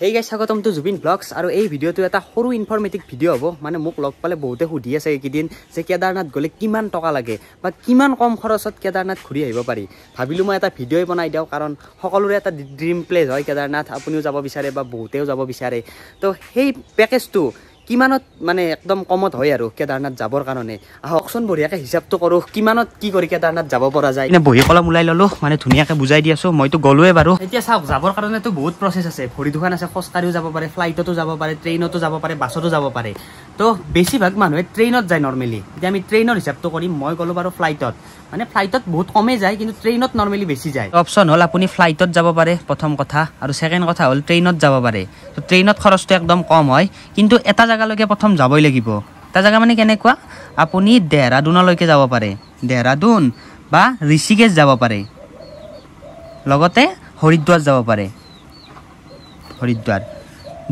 সেই গাই স্বাগতম টু জুবিন ব্লগছ আৰু এই ভিডিঅ'টো এটা সৰু ইনফৰ্মেটিভ ভিডিঅ' হ'ব। মানে মোক লগ পালে বহুতে সুধি আছে এইকেইদিন যে কেদাৰনাথ গ'লে কিমান টকা লাগে বা কিমান কম খৰচত কেদাৰনাথ ঘূৰি আহিব পাৰি। ভাবিলোঁ মই এটা ভিডিঅ'ই বনাই দিওঁ কাৰণ সকলোৰে এটা ড্ৰিম প্লেচ হয় কেদাৰনাথ। আপুনিও যাব বিচাৰে বা বহুতেও যাব বিচাৰে। তো সেই পেকেজটো কিমানত মানে একদম কমত হয় আৰু কেদাৰনাথ যাবৰ কাৰণে। আহকচোন বঢ়িয়াকৈ হিচাপটো কৰোঁ কিমানত কি কৰি কেদাৰনাথ যাব পৰা যায়? এনে বহি কলম ওলাই ল'লোঁ মানে ধুনীয়াকৈ বুজাই দি আছোঁ মইতো গ'লোৱে বাৰু। এতিয়া চাওক যাবৰ কাৰণেতো বহুত প্ৰচেছ আছে। ভৰি দুখন আছে খোজকাঢ়িও যাব পাৰে ফ্লাইটতো যাব পাৰে ট্ৰেইনতো যাব পাৰে বাছতো যাব পাৰে। তো বেছিভাগ মানুহে ট্ৰেইনত যায় নৰ্মেলি এতিয়া আমি ট্ৰেইনৰ হিচাপটো কৰিম মই গ'লোঁ বাৰু ফ্লাইটত মানে ফ্লাইটত বহুত কমেই যায় কিন্তু ট্ৰেইনত নৰ্মেলি বেছি যায়। অপশ্যন হ'ল আপুনি ফ্লাইটত যাব পাৰে প্ৰথম কথা। আৰু ছেকেণ্ড কথা হ'ল ট্ৰেইনত যাব পাৰে। তো ট্ৰেইনত খৰচটো একদম কম হয় কিন্তু এটা জেগালৈকে প্ৰথম যাবই লাগিব। এটা জেগা মানে কেনেকুৱা? আপুনি দেহৰাদুনলৈকে যাব পাৰে। দেহৰাদুন বা ঋষিকেশ যাব পাৰে। লগতে হৰিদ্বাৰ যাব পাৰে। হৰিদ্বাৰ।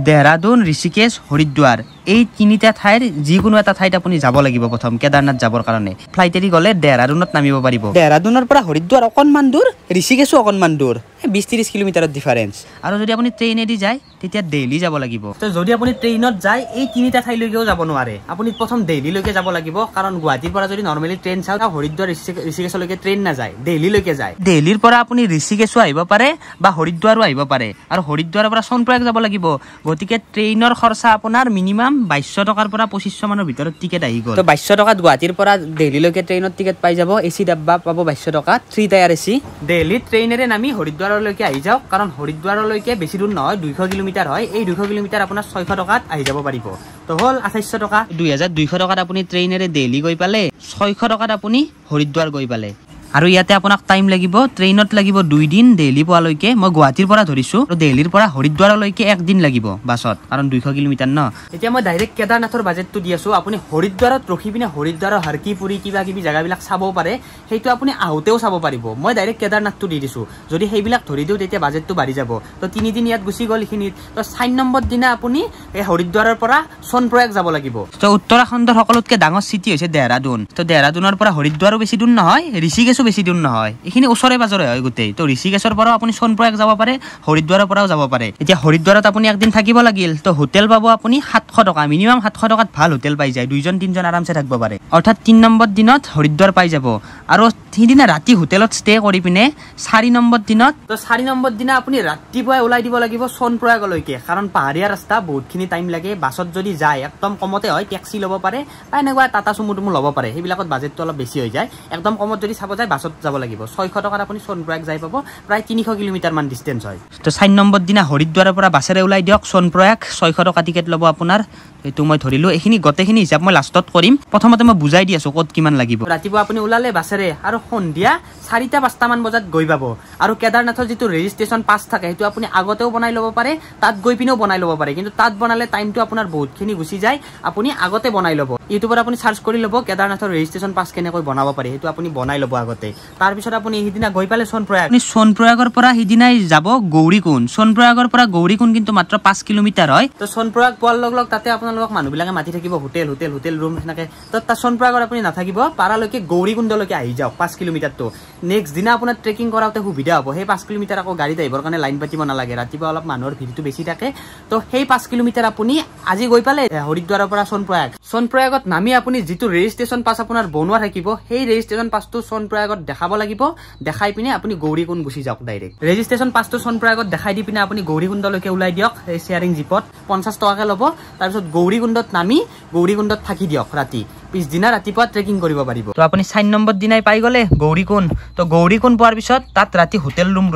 দেহৰাদুন ঋষিকেশ হৰিদ্বাৰ। এই তিনিটা ঠাইৰ যিকোনো এটা ঠাইত আপুনি যাব লাগিব প্ৰথম কেদাৰনাথ যাবৰ কাৰণে। ফ্লাইটেদি গ'লে দেহৰাদুনত নামিব পাৰিব। দেহৰাদুনৰ পৰা হৰিদ্বাৰ অকণমান দূৰ ঋষিকেশো অকণমান দূৰ বিছ ত্ৰিছ কিলোমিটাৰৰ ডিফাৰেঞ্চ আৰু যদি আপুনি ট্ৰেইনেদি যায় তেতিয়া দেলহি যাব লাগিব। তো যদি আপুনি ট্ৰেইনত যায় এই তিনিটা ঠাইলৈকেও যাব নোৱাৰে। আপুনি প্ৰথম দেলহিলৈকে যাব লাগিব কাৰণ গুৱাহাটীৰ পৰা যদি নৰ্মেলি ট্ৰেইন চাওঁ হৰিদ্বাৰ ঋষিকেশলৈকে ট্ৰেইন নাযায় দেলহিলৈকে যায়। দেলহিৰ পৰা আপুনি ঋষিকেশো আহিব পাৰে বা হৰিদ্বাৰো আহিব পাৰে। আৰু হৰিদ্বাৰৰ পৰা সোণপ্ৰয়াগ যাব লাগিব। গতিকে ট্ৰেইনৰ খৰচা আপোনাৰ মিনিমাম বাইছশ টকাৰ পৰা পঁচিছশ মানৰ ভিতৰত টিকেট আহি গ'ল। বাইছশ টকাত গুৱাহাটীৰ পৰা দেলহিলৈকে ট্ৰেইনত টিকেট পাই যাব। এ চি ডাব্বা পাব বাইছশ টকাত থ্ৰী টায়াৰ এ চি। দেলহিত ট্ৰেইনেৰে নামি হৰিদ্বাৰলৈকে আহি যাওক কাৰণ হৰিদ্বাৰলৈকে বেছি দূৰ নহয় দুইশ কিলোমিটাৰ হয়। এই দুইশ কিলোমিটাৰ আপোনাৰ ছয়শ টকাত আহি যাব পাৰিব। তো হ'ল আঠাইছশ টকা। দুই হাজাৰ দুইশ টকাত আপুনি ট্ৰেইনেৰে দেলহি গৈ পালে ছয়শ টকাত আপুনি হৰিদ্বাৰ গৈ পালে। আৰু ইয়াতে আপোনাক টাইম লাগিব ট্ৰেইনত লাগিব দুই দিন দেলহি পোৱালৈকে। মই গুৱাহাটীৰ পৰা ধৰিছোঁ আৰু দেলহিৰ পৰা হৰিদ্বাৰলৈকে একদিন লাগিব বাছত কাৰণ দুইশ কিলোমিটাৰ ন। এতিয়া মই ডাইৰেক্ট কেদাৰনাথৰ বাজেটটো দি আছোঁ। আপুনি হৰিদ্বাৰত ৰখি পিনে হৰিদ্বাৰৰ হাৰকি পুৰি কিবা কিবি জেগাবিলাক চাব পাৰে। সেইটো আপুনি আহোঁতেও চাব পাৰিব। মই ডাইৰেক্ট কেদাৰনাথটো দি দিছোঁ। যদি সেইবিলাক ধৰি দিওঁ তেতিয়া বাজেটটো বাঢ়ি যাব। তো তিনিদিন ইয়াত গুচি গ'ল এইখিনিত। তো চাৰি নম্বৰ দিনা আপুনি এই হৰিদ্বাৰৰ পৰা সোণপ্ৰয়াগ যাব লাগিব। তো উত্তৰাখণ্ডৰ সকলোতকৈ ডাঙৰ চিটি হৈছে দেহৰাদুন। তো দেহৰাদুনৰ পৰা হৰিদ্বাৰো বেছি দূৰ নহয় ঋষিকেশো বেছি দূৰ নহয়। এইখিনি ওচৰে পাজৰে হয় গোটেই। তো ঋষিকেশৰ পৰাও আপুনি সোণপ্ৰয়াগ যাব পাৰে হৰিদ্বাৰৰ পৰাও যাব পাৰে। এতিয়া হৰিদ্বাৰত আপুনি একদিন থাকিব লাগিল তো হোটেল পাব আপুনি সাতশ টকা মিনিমাম সাতশ টকাত ভাল হোটেল পাই যায়। দুইজন তিনিজন আৰামছে থাকিব পাৰে। অৰ্থাৎ তিনি নম্বৰ দিনত হৰিদ্বাৰ পাই যাব। আৰু সিদিনা ৰাতি হোটেলত ষ্টে কৰি পিনে চাৰি নম্বৰ দিনত তো চাৰি নম্বৰ দিনা আপুনি ৰাতিপুৱাই ওলাই দিব লাগিব সোণপ্ৰয়াগলৈকে কাৰণ পাহাৰীয়া ৰাস্তা বহুতখিনি টাইম লাগে। বাছত যদি যায় একদম কমতে হয় টেক্সি ল'ব পাৰে বা এনেকুৱা টাটা চুমু টুমু ল'ব পাৰে। সেইবিলাকত বাজেটটো অলপ বেছি হৈ যায়। একদম কমত যদি চাব যায় বাছত যাব লাগিব। ছয়শ টকাত আপুনি সোণপ্ৰয়াগ যাই পাব। প্ৰায় তিনিশ কিলোমিটাৰমান ডিষ্টেঞ্চ হয়। তো চাৰি নম্বৰ দিনা হৰিদ্বাৰৰ পৰা বাছেৰে ওলাই দিয়ক সোণপ্ৰয়াগ ছয়শ টকা টিকেট ল'ব আপোনাৰ। এইটো মই ধৰিলোঁ। এইখিনি গোটেইখিনি হিচাপ মই লাষ্টত কৰিম। প্ৰথমতে মই বুজাই দি আছোঁ ক'ত কিমান লাগিব। ৰাতিপুৱা আপুনি ওলালে বাছেৰে আৰু সন্ধিয়া চাৰিটা পাঁচটামান বজাত গৈ পাব। আৰু কেদাৰনাথৰ যিটো ৰেজিষ্ট্ৰেশ্যন পাছ থাকে সেইটো আপুনি আগতেও বনাই ল'ব পাৰে তাত গৈ পিনেও বনাই ল'ব পাৰে। কিন্তু তাত বনালে টাইমটো আপোনাৰ বহুতখিনি গুচি যায়। আপুনি আগতে বনাই ল'ব। ইউটিউবত আপুনি চাৰ্চ কৰি ল'ব কেদাৰনাথৰ ৰেজিষ্ট্ৰেশ্যন পাছ কেনেকৈ বনাব পাৰে সেইটো আপুনি বনাই ল'ব আগতে। তাৰপিছত আপুনি সিদিনা গৈ পালে সোণপ্ৰয়াগ। আপুনি সোণপ্ৰয়াগৰ পৰা সিদিনাই যাব গৌৰীকুণ্ড সোণপ্ৰয়াগৰ পৰা গৌৰীকুণ্ড কিন্তু মাত্ৰ পাঁচ কিলোমিটাৰ হয়। তো সোণপ্ৰয়াগ পোৱাৰ লগ লগ তাতে আপোনালোকক মানুহবিলাকে মাতি থাকিব হোটেল হোটেল হোটেল ৰুম সেনেকে। তো তাত সোণপ্ৰয়াগত আপুনি নাথাকিব পাৰালৈকে গৌৰীকুণ্ডলৈকে আহি যাওক পাঁচ কিলোমিটাৰটো। নেক্সট দিনা আপোনাৰ ট্ৰেকিং কৰাওঁতে সুবিধা হ'ব। সেই পাঁচ কিলোমিটাৰ আকৌ গাড়ীত আহিবৰ কাৰণে লাইন পাতিব নালাগে। ৰাতিপুৱা অলপ মানুহৰ ভিৰটো বেছি থাকে। তো সেই পাঁচ কিলোমিটাৰ আপুনি আজি গৈ পালে হৰিদ্বাৰৰ পৰা সোণপ্ৰয়াগ। সোণপ্ৰয়াগত নামি আপুনি যিটো ৰেজিষ্ট্ৰেশ্যন পাছ আপোনাৰ বনোৱা থাকিব সেই ৰেজিষ্ট্ৰেশ্যন পাছটো সোণপ্ৰয়াগত দেখাব লাগিব। দেখাই পিনে আপুনি গৌৰীকুণ্ড গুচি যাওক ডাইৰেক্ট ৰেজিষ্ট্ৰেশ্যন পাছটো সোণপ্ৰয়াগত দেখাই দি পিনে আপুনি গৌৰীকুণ্ডলৈকে ওলাই দিয়ক এই শ্বেয়াৰিং জীপত পঞ্চাছ টকাকৈ ল'ব তাৰপিছত গৌৰীকুণ্ডত নামি গৌৰীকুণ্ডত থাকি দিয়ক ৰাতি। পিছদিনা ৰাতিপুৱা ট্ৰেকিং কৰিব পাৰিব। তো আপুনি চাৰি নম্বৰ দিনাই পাই গ'লে গৌৰীকুণ্ড তো গৌৰীকুণ্ড পোৱাৰ পিছত তাত ৰাতি হোটেল ৰুম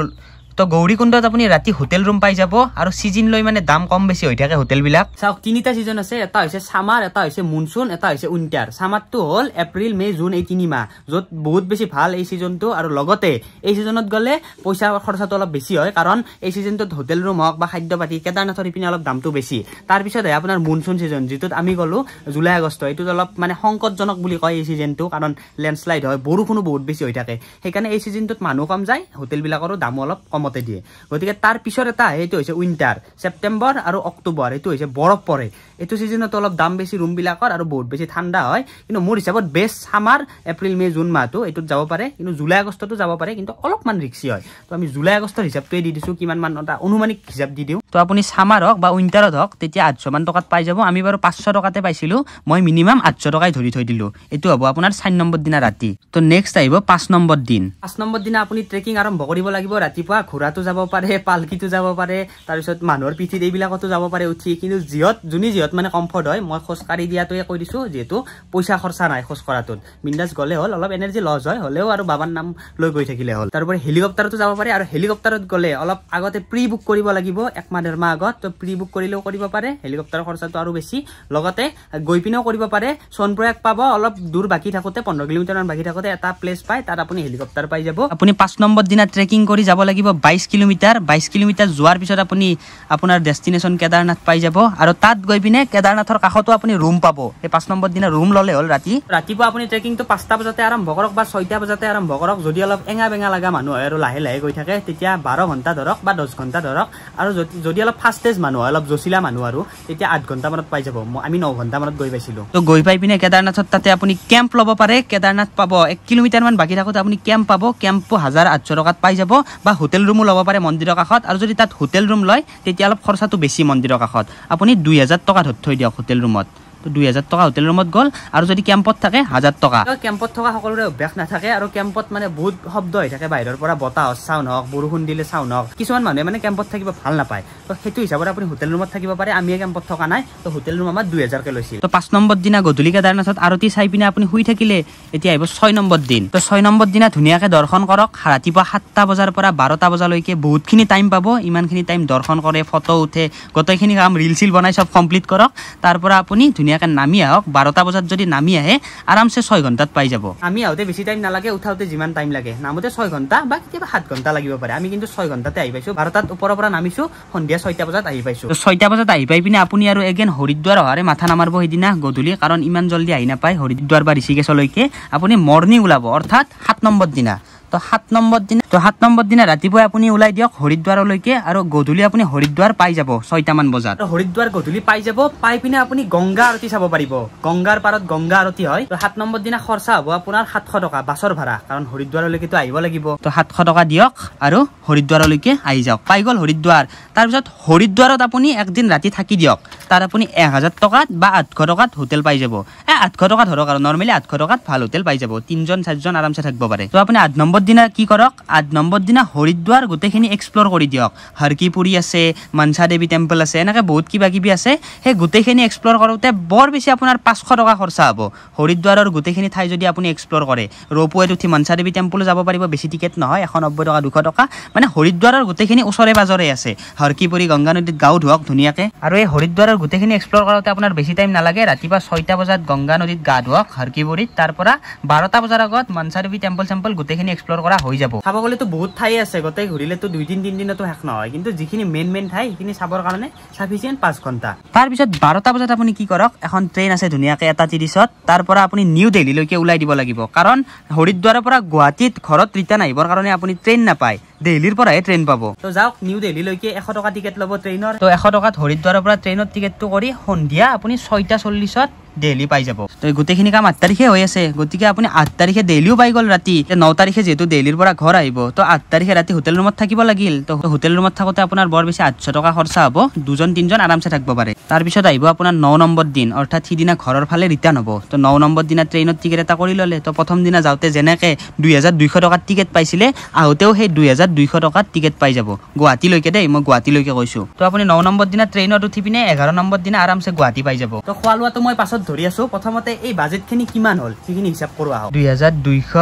তো গৌৰীকুণ্ডত আপুনি ৰাতি হোটেল ৰুম পাই যাব আৰু ছিজন লৈ মানে দাম কম বেছি হৈ থাকে হোটেলবিলাক। চাওক তিনিটা ছিজন আছে এটা হৈছে ছামাৰ এটা হৈছে মুনচুন এটা হৈছে উইণ্টাৰ। ছামাৰটো হ'ল এপ্ৰিল মে' জুন এই তিনি মাহ য'ত বহুত বেছি ভাল এই ছিজনটো আৰু লগতে এই ছিজনত গ'লে পইচা খৰচাটো অলপ বেছি হয় কাৰণ এই ছিজনটোত হোটেল ৰুম হওক বা খাদ্য পাতি কেদাৰনাথৰ ইপিনে অলপ দামটো বেছি। তাৰপিছতহে আপোনাৰ মুনচুন ছিজন যিটোত আমি গ'লোঁ জুলাই আগষ্ট এইটোত অলপ মানে সংকটজনক বুলি কয় এই ছিজনটো কাৰণ লেণ্ডশ্লাইড হয় বৰষুণো বহুত বেছি হৈ থাকে। সেইকাৰণে এই ছিজনটোত মানুহ কম যায় হোটেলবিলাকৰো দামো অলপ কমত কমতে দিয়ে। গতিকে তাৰ পিছত এটা সেইটো হৈছে উইণ্টাৰ ছেপ্টেম্বৰ আৰু অক্টোবৰ সেইটো হৈছে বৰফ পৰে। এইটো ছিজনতো অলপ দাম বেছি ৰুমবিলাকৰ আৰু বহুত বেছি ঠাণ্ডা হয়। কিন্তু মোৰ হিচাপত বেষ্ট ছামাৰ এপ্ৰিল মে' জুন মাহটো এইটোত যাব পাৰে। কিন্তু জুলাই আগষ্টতো যাব পাৰে কিন্তু অলপমান ৰিক্সি হয়। তো আমি জুলাই আগষ্টৰ হিচাপটোৱে দি দিছোঁ কিমান মান এটা অনুমানিক হিচাপ দি দিওঁ। তো আপুনি ছামাৰ হওক বা উইণ্টাৰত হওক তেতিয়া আঠশমান টকাত পাই যাব। আমি বাৰু পাঁচশ টকাতে পাইছিলোঁ মই মিনিমাম আঠশ টকাই ধৰি থৈ দিলোঁ। এইটো হ'ব আপোনাৰ চাৰি নম্বৰ দিনা ৰাতি। তো নেক্সট আহিব পাঁচ নম্বৰ দিন। পাঁচ নম্বৰ দিনা আপুনি ট্ৰেকিং আৰম্ভ কৰিব লাগিব ৰাতিপুৱা ঘোঁৰাটো যাব পাৰে পালকিটো যাব পাৰে তাৰপিছত মানুহৰ পিঠিত এইবিলাকতো যাব পাৰে উঠি। কিন্তু যিহত যোনে যিহত মানে কমফৰ্ট হয় মই খোজকাঢ়ি দিয়াটোৱে কৈ দিছোঁ যিহেতু পইচা খৰচা নাই খোজ কঢ়াটোত। বিন্দাছ গ'লে হ'ল অলপ এনাৰ্জি লছ হয় হ'লেও আৰু বাবাৰ নাম লৈ গৈ থাকিলে হ'ল। তাৰোপৰি হেলিকপ্টাৰতো যাব পাৰে আৰু হেলিকপ্টাৰত গ'লে অলপ আগতে প্ৰি বুক কৰিব লাগিব একমাহ ডেৰ মাহ আগত তো প্ৰি বুক কৰিলেও কৰিব পাৰে হেলিকপ্টাৰৰ খৰচাটো আৰু বেছি। লগতে গৈ পিনেও কৰিব পাৰে সোণপ্ৰয়াগ পাব অলপ দূৰ বাকী থাকোঁতে পোন্ধৰ কিলোমিটাৰমান বাকী থাকোঁতে এটা প্লেচ পায় তাত আপুনি হেলিকপ্টাৰ পাই যাব। আপুনি পাঁচ নম্বৰ দিনা ট্ৰেকিং কৰি যাব লাগিব বাইছ কিলোমিটাৰ বাইছ কিলোমিটাৰ যোৱাৰ পিছত আপুনি আপোনাৰ ডেষ্টিনেশ্যন কেদাৰনাথ পাই যাব আৰু তাত গৈ পিনে কেদাৰনাথৰ কাষতো আপুনি ৰুম পাব। সেই পাঁচ নম্বৰ দিনা ৰুম ল'লে হ'ল ৰাতি। ৰাতিপুৱা আপুনি ট্ৰেকিংটো পাঁচটা বজাতে আৰম্ভ কৰক বা ছয়টা বজাতে আৰম্ভ কৰক। যদি অলপ এঙা বেঙা লগা মানুহ হয় আৰু লাহে লাহে গৈ থাকে তেতিয়া বাৰ ঘণ্টা ধৰক বা দহ ঘণ্টা ধৰক। আৰু যদি অলপ ফাষ্টেজ মানুহ হয় অলপ জচিলা মানুহ আৰু তেতিয়া আঠ ঘণ্টামানত পাই যাব। আমি ন ঘণ্টামানত গৈ পাইছিলোঁ। তো গৈ পাই পিনে কেদাৰনাথত তাতে আপুনি কেম্প ল'ব পাৰে। কেদাৰনাথ পাব এক কিলোমিটাৰমান বাকী থাকোঁতে আপুনি কেম্প পাব। কেম্পো হাজাৰ আঠশ টকাত পাই যাব বা হোটেল ৰুমো ল'ব পাৰে মন্দিৰৰ কাষত। আৰু যদি তাত হোটেল ৰুম লয় তেতিয়া অলপ খৰচাটো বেছি মন্দিৰৰ কাষত। আপুনি দুই হাজাৰ টকা ধৰি থৈ দিয়ক হোটেল ৰুমত তো দুই হাজাৰ টকা হোটেল ৰুমত গ'ল। আৰু যদি কেম্পত থাকে হাজাৰ টকা। কেম্পত থকা সকলোৰে অভ্যাস নাথাকে আৰু কেম্পত মানে বহুত শব্দ হৈ থাকে। বাহিৰৰ পৰা বতাহ চাউন হওক বৰষুণ দিলে চাউন হওক। কিছুমান মানুহে মানে কেম্পত থাকিব ভাল নাপায়। তো সেইটো হিচাপত আপুনি হোটেল ৰুমত থাকিব পাৰে। আমি কেম্পত থকা নাই। তো হোটেল ৰুম আমাৰ দুই হাজাৰকৈ লৈছিল। তো পাঁচ নম্বৰ দিনা গধূলি কেদাৰনাথত আৰতি চাই পিনে আপুনি শুই থাকিলে এতিয়া আহিব ছয় নম্বৰ দিন। তো ছয় নম্বৰ দিনা ধুনীয়াকৈ দৰ্শন কৰক। ৰাতিপুৱা সাতটা বজাৰ পৰা বাৰটা বজালৈকে বহুতখিনি টাইম পাব। ইমানখিনি টাইম দৰ্শন কৰে ফটো উঠে। গোটেইখিনি কাম ৰিল চিল বনাই চব কমপ্লিট কৰক। তাৰ পৰা আপুনি ধুনীয়াকৈ নামি আহক বাৰটা বজাত যদি নামি আহে আৰামছে ছয় ঘণ্টাত পাই যাব। আমি আহোঁতে বেছি টাইম নালাগে উঠাওঁতে যিমান টাইম লাগে। নামোতে ছয় ঘণ্টা বা কেতিয়াবা সাত ঘণ্টা লাগিব পাৰে। আমি কিন্তু ছয় ঘণ্টাতে আহি পাইছোঁ। বাৰটাত ওপৰৰ পৰা নামিছোঁ সন্ধিয়া ছয়টা বজাত আহি পাইছোঁ। ছয়টা বজাত আহি পাই পিনে আপুনি আৰু এগেন হৰিদ্বাৰ অহাৰে মাথা নামাৰিব সেইদিনা গধূলি কাৰণ ইমান জল্দি আহি নাপায় হৰিদ্বাৰ বা ঋষিকেশলৈকে। আপুনি মৰ্ণিং ওলাব অৰ্থাৎ সাত নম্বৰ দিনা। তো সাত নম্বৰ দিনা তো সাত নম্বৰ দিনা ৰাতিপুৱাই আপুনি ওলাই দিয়ক হৰিদ্বাৰলৈকে আৰু গধূলি আপুনি হৰিদ্বাৰ পাই যাব ছয়টামান বজাত। হৰিদ্বাৰ গধূলি পাই যাব পাই পিনে আপুনি গংগা আৰতি চাব পাৰিব। গংগাৰ পাৰত গংগা আৰতি হয়। তো সাত নম্বৰ দিনা খৰচা হ'ব আপোনাৰ সাতশ টকা বাছৰ ভাড়া কাৰণ হৰিদ্বাৰলৈকেতো আহিব লাগিব। তো সাতশ টকা দিয়ক আৰু হৰিদ্বাৰলৈকে আহি যাওক। পাই গ'ল হৰিদ্বাৰ। তাৰপিছত হৰিদ্বাৰত আপুনি একদিন ৰাতি থাকি দিয়ক। তাত আপুনি এক হাজাৰ টকাত বা আঠশ টকাত হোটেল পাই যাব। এই আঠশ টকা ধৰক আৰু নৰ্মেলি আঠশ টকাত ভাল হোটেল পাই যাব। তিনিজন চাৰিজন আৰামছে থাকিব পাৰে। তো আপুনি আঠ নম্বৰ দিনা কি কৰক আঠ নম্বৰ দিনা হৰিদ্বাৰ গোটেইখিনি এক্সপ্ল'ৰ কৰি দিয়ক। হৰকিপুৰী আছে মনসা দেৱী টেম্পল আছে এনেকৈ বহুত কিবা কিবি আছে। সেই গোটেইখিনি এক্সপ্ল'ৰ কৰোঁতে বৰ বেছি আপোনাৰ পাঁচশ টকা খৰচা হ'ব। হৰিদ্বাৰৰ গোটেইখিনি ঠাই যদি আপুনি এক্সপ্ল'ৰ কৰে ৰৌপৱেত উঠি মনসা দেৱী টেম্পলো যাব পাৰিব বেছি টিকেট নহয় এশ নব্বৈ টকা দুশ টকা। মানে হৰিদ্বাৰৰ গোটেইখিনি ওচৰে পাজৰে আছে হৰকিপুৰী গংগা নদীত গাও ধুৱক ধুনীয়াকৈ। আৰু এই হৰিদ্বাৰৰ গোটেইখিনি এক্সপ্ল'ৰ কৰোঁতে আপোনাৰ বেছি টাইম নালাগে ৰাতিপুৱা ছয়টা বজাত গংগা নদীত গা ধুৱক হৰকিপুৰীত তাৰ পৰা বাৰটা বজাৰ আগত মনসা দেৱী টেম্পল চেম্পল গোটেইখিনি এক্সপ্ল'ৰ কৰা হৈ যাব। চাব গ'লেতো বহুত ঠাই আছে গোটেই ঘূৰিলেতো দুইদিন তিনিদিনতো শেষ নহয়। কিন্তু যিখিনি মেইন মেইন ঠাই সেইখিনি চাবৰ কাৰণে চাফিচিয়েণ্ট পাঁচ ঘণ্টা। তাৰপিছত বাৰটা বজাত আপুনি কি কৰক এখন ট্ৰেইন আছে ধুনীয়াকৈ এটা ত্ৰিছত তাৰ পৰা আপুনি নিউ দিল্লীলৈকে ওলাই দিব লাগিব। কাৰণ হৰিদ্বাৰৰ পৰা গুৱাহাটীত ঘৰত ৰিটাৰ্ণ আহিবৰ কাৰণে আপুনি ট্ৰেইন নাপায়। দিল্লীৰ পৰাহে ট্ৰেইন পাব। তো যাওক নিউ দিল্লীলৈকে এশ টকা টিকেট ল'ব ট্ৰেইনৰ তো এশ টকাত হৰিদ্বাৰৰ পৰা ট্ৰেইনত টিকেটটো কৰি সন্ধিয়া আপুনি ছয়টা চল্লিছত দিল্লী পাই যাব। তো গোটেইখিনি কাম আঠ তাৰিখে হৈ আছে। গতিকে আপুনি আঠ তাৰিখে দিল্লীও পাই গ'ল ৰাতি। ন তাৰিখে যিহেতু দিল্লীৰ পৰা ঘৰ আহিব তো আঠ তাৰিখে ৰাতি হোটেল ৰুমত থাকিব লাগিল। তো হোটেল ৰুমত থাকোঁতে আপোনাৰ বৰ বেছি আঠশ টকা খৰচা হ'ব। দুজন তিনিজন আৰামছে থাকিব পাৰে। তাৰপিছত আহিব আপোনাৰ ন নম্বৰ দিন অৰ্থাৎ সিদিনা ঘৰৰ ফালে ৰিটাৰ্ণ হ'ব। তো ন নম্বৰ দিনা ট্ৰেইনত টিকেট এটা কৰি ল'লে। তো প্ৰথম দিনা যাওঁতে যেনেকৈ দুই হাজাৰ দুইশ টকাত টিকেট পাইছিলে আহোঁতেও সেই দুই হাজাৰ দুইশ টকাত টিকেট পাই যাব। গুৱাহাটীলৈকে দেই মই গুৱাহাটীলৈকে কৈছোঁ তো আপুনি ন নম্বৰ দিনা ট্ৰেইনত উঠি পিনে এঘাৰ নম্বৰ দিনা আৰামছে গুৱাহাটী পাই যাব। তো খোৱা লোৱাটো মই পাছত ধৰি আছোঁ। প্ৰথমতে এই বাজেটখিনি কিমান হ'ল? সেইখিনি হিচাপ কৰোঁ আহক। দুই হাজাৰ দুইশ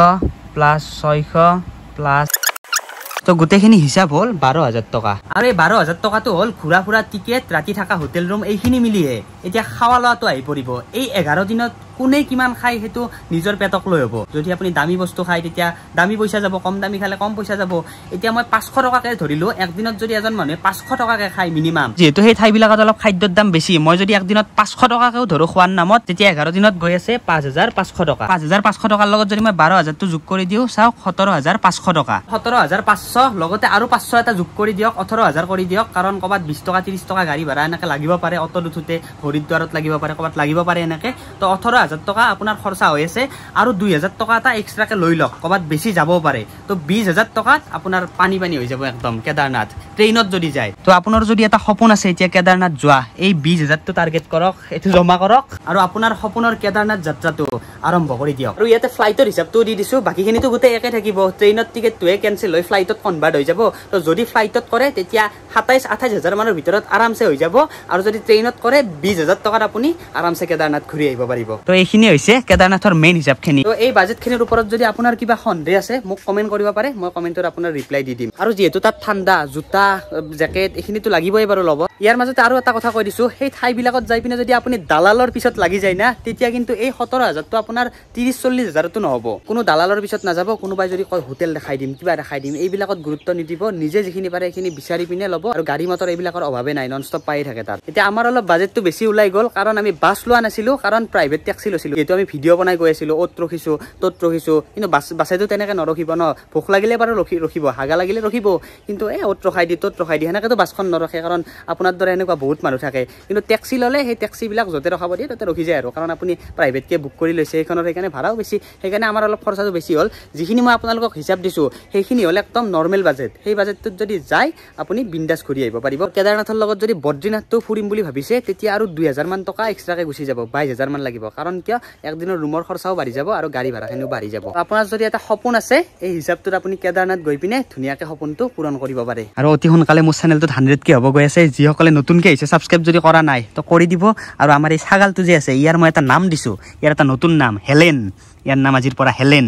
প্লাছ ছয়শ প্লাছ তো গোটেইখিনি হিচাপ হ'ল বাৰ হাজাৰ টকা। আৰু এই বাৰ হাজাৰ টকাটো হ'ল ঘূৰা ফুৰা টিকেট ৰাতি থকা হোটেল ৰুম এইখিনি মিলিহে এতিয়া খোৱা লোৱাটো আহি পৰিব। এই এঘাৰ দিনত কোনে কিমান খায় সেইটো নিজৰ পেটক লৈ হ'ব। যদি আপুনি দামী বস্তু খায় তেতিয়া দামী পইচা যাব কম দামী খালে কম পইচা যাব। এতিয়া মই পাঁচশ টকাকে ধৰিলো একদিনত যদি এজন মানুহে পাঁচশ টকাকে খায় মিনিমাম যিহেতু সেই ঠাইবিলাকত অলপ খাদ্যৰ দাম বেছি মই যদি একদিনত পাঁচশ টকাকেও ধৰো খোৱাৰ নামত তেতিয়া এঘাৰ দিনত গৈ আছে পাঁচ হাজাৰ পাঁচশ টকা। পাঁচ হাজাৰ পাঁচশ টকাৰ লগত যদি মই বাৰ হাজাৰটো যোগ কৰি দিওঁ চাওক সোতৰ হাজাৰ পাঁচশ টকা। সোতৰ হাজাৰ পাঁচশ লগতে আৰু পাঁচশ এটা যোগ কৰি দিয়ক ওঠৰ হাজাৰ কৰি দিয়ক কাৰণ ক'ৰবাত বিছ টকা ত্ৰিছ টকা গাড়ী ভাড়া এনেকৈ লাগিব পাৰে অটত উঠোতে হৰিদ্বাৰত লাগিব পাৰে ক'ৰবাত লাগিব পাৰে এনেকৈ। তো ওঠৰ হাজাৰ টকা আপোনাৰ খৰচা হৈ আছে আৰু দুই হাজাৰ টকা এটা এক্সট্ৰাকৈ লৈ লওক ক'ৰবাত বেছি যাবও পাৰে। তো বিছ হাজাৰ টকাত আপোনাৰ পানী পানী হৈ যাব একদম কেদাৰনাথ। ট্ৰেইনত যদি যায়। তো আপোনাৰ যদি এটা সপোন আছে এতিয়া কেদাৰনাথ যোৱা এই বিছ হাজাৰটো টাৰ্গেট কৰক এইটো জমা কৰক আৰু আপোনাৰ সপোনৰ কেদাৰনাথ যাত্ৰাটো আৰম্ভ কৰি দিয়ক। আৰু ইয়াতে ফ্লাইটৰ হিচাপটো দি দিছোঁ বাকীখিনিতো গোটেই একে থাকিব। ট্ৰেইনত টিকেটটোহে কেঞ্চেল হৈ ফ্লাইটত কনভাৰ্ট হৈ যাব। তো যদি ফ্লাইটত কৰে তেতিয়া সাতাইছ আঠাইছ হাজাৰ মানৰ ভিতৰত আৰামছে হৈ যাব। আৰু যদি ট্ৰেইনত কৰে বিছ হাজাৰ টকাত আপুনি আৰামছে কেদাৰনাথ ঘূৰি আহিব পাৰিব। তো এইখিনি হৈছে কেদাৰনাথৰ মেইন হিচাপখিনি। তো এই বাজেটখিনিৰ ওপৰত যদি আপোনাৰ কিবা সন্দেহ আছে মোক কমেণ্ট কৰিব পাৰে। মই কমেণ্টত আপোনাৰ ৰিপ্লাই দি দিম। আৰু যিহেতু তাত ঠাণ্ডা জোতা জেকেট এইখিনিতো লাগিবই বাৰু ল'ব। ইয়াৰ মাজতে আৰু এটা কথা কৈ দিছোঁ সেই ঠাইবিলাকত যাই পিনে যদি আপুনি দালালৰ পিছত লাগি যায় না তেতিয়া কিন্তু এই সোতৰ হাজাৰটো আপোনাৰ ত্ৰিছ চল্লিছ হাজাৰতো নহ'ব। কোনো দালালৰ পিছত নাযাব কোনোবাই যদি কয় হোটেল দেখাই দিম কিবা দেখাই দিম এইবিলাকত গুৰুত্ব নিদিব নিজে যিখিনি পাৰে সেইখিনি বিচাৰি পিনে ল'ব আৰু গাড়ী মটৰ এইবিলাকৰ অভাৱে নাই নন ষ্টপ পাই থাকে তাত। এতিয়া আমাৰ অলপ বাজেটটো বেছি ওলাই গ'ল কাৰণ আমি বাছ লোৱা নাছিলোঁ কাৰণ প্ৰাইভেট টেক্সি লৈছিলোঁ। যিহেতু আমি ভিডিঅ' বনাই গৈ আছিলোঁ অ'ত ৰখিছোঁ ত'ত ৰখিছোঁ কিন্তু বাছ বাছেতো তেনেকৈ নৰখিব ন। ভোক লাগিলে বাৰু ৰখি ৰখিব হাগা লাগিলে ৰখিব কিন্তু এই অ'ত ৰখাই দিয়ে ত'ত ৰখাই দিয়ে। সেনেকৈতো বাছখন নৰখে কাৰণ আপোনাৰ দৰে এনেকুৱা বহুত মানুহ থাকে। কিন্তু টেক্সি ল'লে সেই টেক্সিবিলাক য'তে ৰখাব দিয়ে তাতে ৰখি যায় আৰু। কাৰণ আপুনি প্ৰাইভেটকৈ বুক কৰি লৈছে সেইখনৰ সেইকাৰণে ভাড়াও বেছি। সেইকাৰণে আমাৰ অলপ খৰচাটো বেছি হ'ল। যিখিনি মই আপোনালোকক হিচাপ দিছোঁ সেইখিনি হ'ল একদম নৰ্মেল বাজেট সেই বাজেটটোত যদি যায় আপুনি বিন্দাছ ঘূৰি আহিব পাৰিব। কেদাৰনাথৰ লগত যদি বদ্ৰীনাথটো ফুৰিম বুলি ভাবিছে তেতিয়া আৰু দুই হাজাৰমান টকা এক্সট্ৰাকৈ গুচি যাব বাইছ হাজাৰমান লাগিব। কাৰণ কিয়? একদিনৰ ৰুমৰ খৰচাও বাঢ়ি যাব আৰু গাড়ী ভাড়াখিনিও বাঢ়ি যাব। আপোনাৰ যদি এটা সপোন আছে এই হিচাপটোত আপুনি কেদাৰনাথ গৈ পিনে ধুনীয়াকৈ সপোনটো পূৰণ কৰিব পাৰে। আৰু অতি সোনকালে মোৰ চেনেলটোত হাণ্ড্ৰেডকৈ হ'ব গৈ আছে। যিসকলে নতুনকৈ আহিছে ছাবস্ক্ৰাইব যদি কৰা নাই তো কৰি দিব। আৰু আমাৰ এই ছাগালটো যে আছে ইয়াৰ মই এটা নাম দিছোঁ। ইয়াৰ এটা নতুন নাম হেলেন। ইয়াৰ নাম আজিৰ পৰা হেলেন।